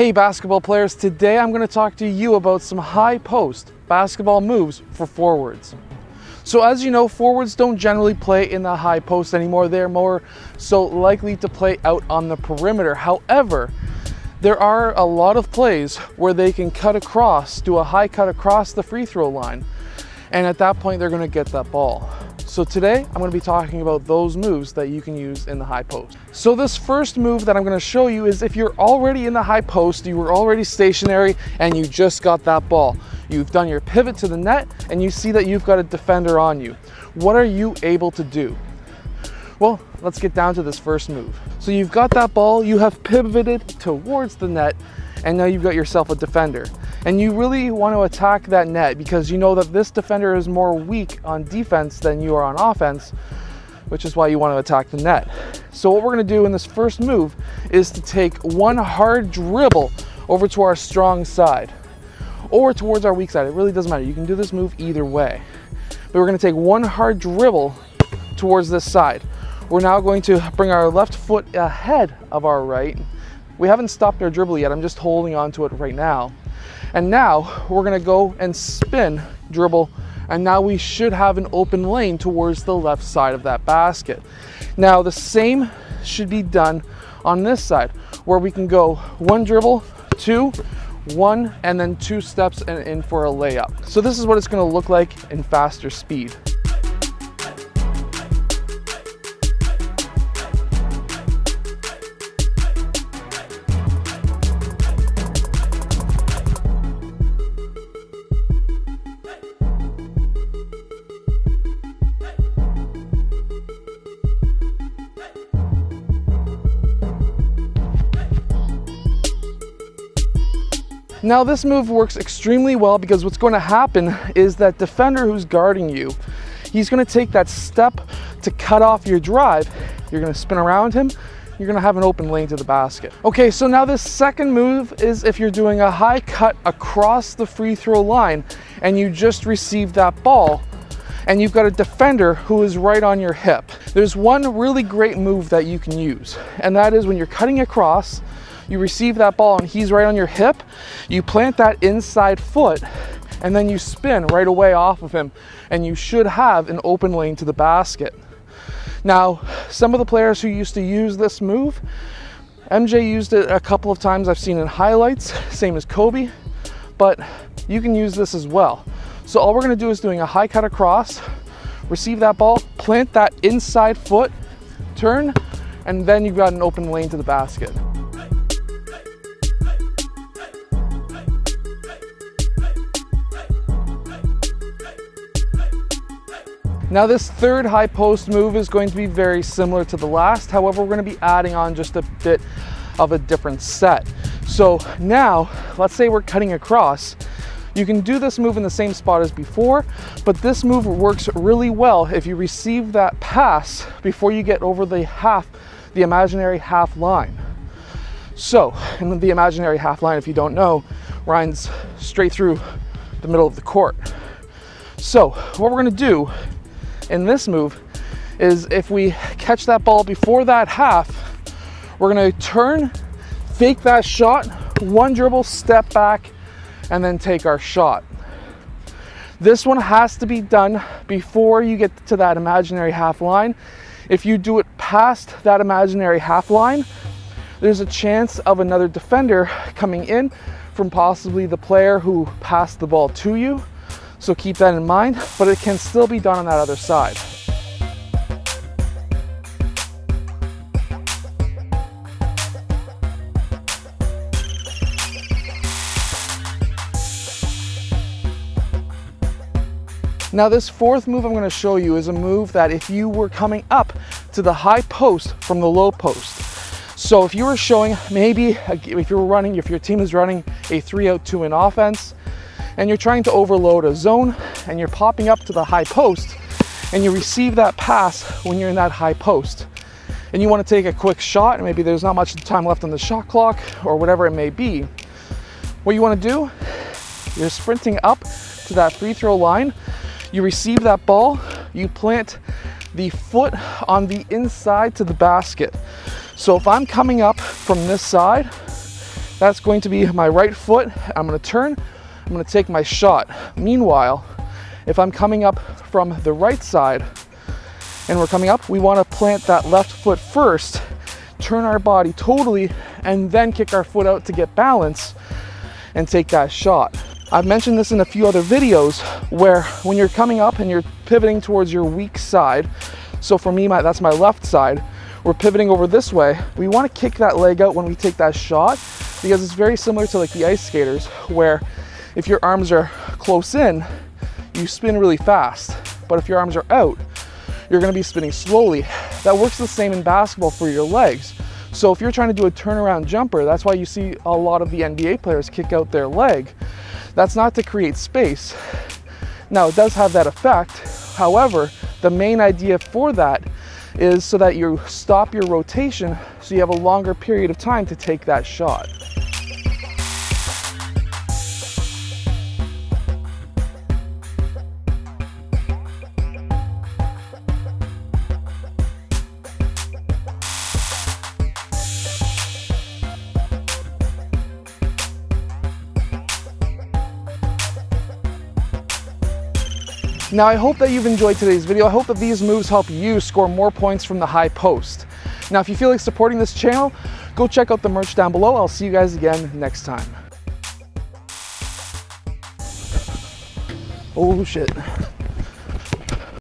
Hey basketball players, today I'm going to talk to you about some high post basketball moves for forwards. So as you know, forwards don't generally play in the high post anymore. They're more so likely to play out on the perimeter. However, there are a lot of plays where they can cut across, do a high cut across the free throw line. And at that point, they're going to get that ball. So today I'm going to be talking about those moves that you can use in the high post. So this first move that I'm going to show you is if you're already in the high post, you were already stationary and you just got that ball. You've done your pivot to the net and you see that you've got a defender on you. What are you able to do? Well, let's get down to this first move. So you've got that ball, you have pivoted towards the net, and now you've got yourself a defender. And you really want to attack that net because you know that this defender is more weak on defense than you are on offense, which is why you want to attack the net. So what we're going to do in this first move is to take one hard dribble over to our strong side or towards our weak side. It really doesn't matter. You can do this move either way. But we're going to take one hard dribble towards this side. We're now going to bring our left foot ahead of our right. We haven't stopped our dribble yet. I'm just holding on to it right now. And now we're gonna go and spin, dribble, and now we should have an open lane towards the left side of that basket. Now the same should be done on this side, where we can go one dribble, two, one, and then two steps and in for a layup. So this is what it's gonna look like in faster speed. Now this move works extremely well because what's going to happen is that defender who's guarding you, he's going to take that step to cut off your drive. You're going to spin around him. You're going to have an open lane to the basket. Okay, so now this second move is if you're doing a high cut across the free throw line and you just received that ball and you've got a defender who is right on your hip. There's one really great move that you can use, and that is when you're cutting across, you receive that ball and he's right on your hip, you plant that inside foot and then you spin right away off of him and you should have an open lane to the basket. Now, some of the players who used to use this move, MJ used it a couple of times I've seen in highlights, same as Kobe, but you can use this as well. So all we're gonna do is doing a high cut across, receive that ball, plant that inside foot, turn, and then you've got an open lane to the basket. Now this third high post move is going to be very similar to the last. However, we're gonna be adding on just a bit of a different set. So now, let's say we're cutting across. You can do this move in the same spot as before, but this move works really well if you receive that pass before you get over the half, the imaginary half line. So, the imaginary half line, if you don't know, runs straight through the middle of the court. So, what we're gonna do in this move is if we catch that ball before that half, we're gonna turn, fake that shot, one dribble, step back, and then take our shot. This one has to be done before you get to that imaginary half line. If you do it past that imaginary half line, there's a chance of another defender coming in from possibly the player who passed the ball to you so keep that in mind, but it can still be done on that other side. Now this fourth move I'm gonna show you is a move that if you were coming up to the high post from the low post. So if you were showing maybe, if you were running, if your team is running a three out two in offense, and you're trying to overload a zone and you're popping up to the high post and you receive that pass when you're in that high post. And you want to take a quick shot and maybe there's not much time left on the shot clock or whatever it may be. What you want to do you're sprinting up to that free throw line. You receive that ball you plant the foot on the inside to the basket. So if i'm coming up from this side That's going to be my right foot. I'm gonna turn, I'm gonna take my shot. Meanwhile, if I'm coming up from the right side and we're coming up, we wanna plant that left foot first, turn our body totally, and then kick our foot out to get balance and take that shot. I've mentioned this in a few other videos where when you're coming up and you're pivoting towards your weak side, so for me, my, that's my left side, we're pivoting over this way. We wanna kick that leg out when we take that shot because it's very similar to like the ice skaters where if your arms are close in, you spin really fast. But if your arms are out, you're gonna be spinning slowly. That works the same in basketball for your legs. So if you're trying to do a turnaround jumper, that's why you see a lot of the NBA players kick out their leg. That's not to create space. Now it does have that effect. However, the main idea for that is so that you stop your rotation so you have a longer period of time to take that shot. Now I hope that you've enjoyed today's video. I hope that these moves help you score more points from the high post. Now if you feel like supporting this channel, go check out the merch down below. I'll see you guys again next time. Oh shit.